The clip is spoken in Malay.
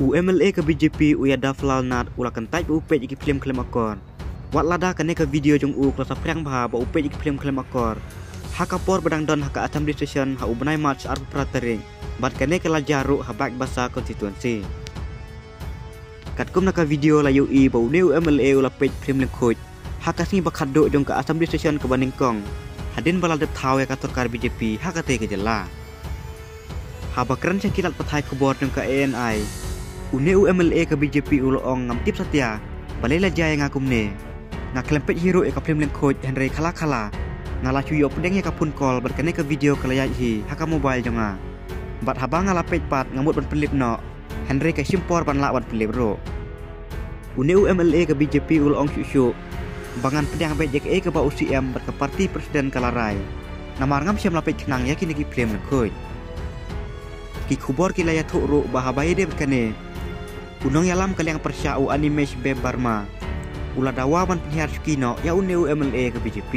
UMLA ke BJP uya da flal nat ula kan tai bu page iki film klem akor. Wat lada kan ke video jong u klasa prang bha ba u page iki film klem akor. Haka por badang don haka assembly station ha u benai march ar pratering. Bat kan ke la jaru ha bak basa konstituensi. Kat kum naka video la yu i ba u neu MLA ula page film lem khoj. Haka sini bakat do jong ka assembly station ke Baningkong. Hadin balal de thaw ya ka torkar BJP haka te ke jela. Habakran cakilat patai kubor jong ka ANI Une UMLA ke BJP ulong ngam tip satya. Balela jaya ngakum ne Nga klempet hero e ka len coach Henry kala kala Nga la cuyo pedeng ya ka pun call Berkene ke video ke layak hi Haka mobile jonga. Bat haba nga la pej pat ngamut ban pelip no Henry ke simpor ban lak ban pelip ro. Une UMLA ke BJP ulong syuk Bangan pedang bet jek e ke ba UCM Berke parti presiden kalarai. Namar ngam siam la pej kenang yakin lagi prim len coach Ki kubor ki layak tuk ro bahabai dia berkene Unong yalam kaliang persyau animes be Barma. Ula dawaman penhiar skino ya uneu MLA ke BJP.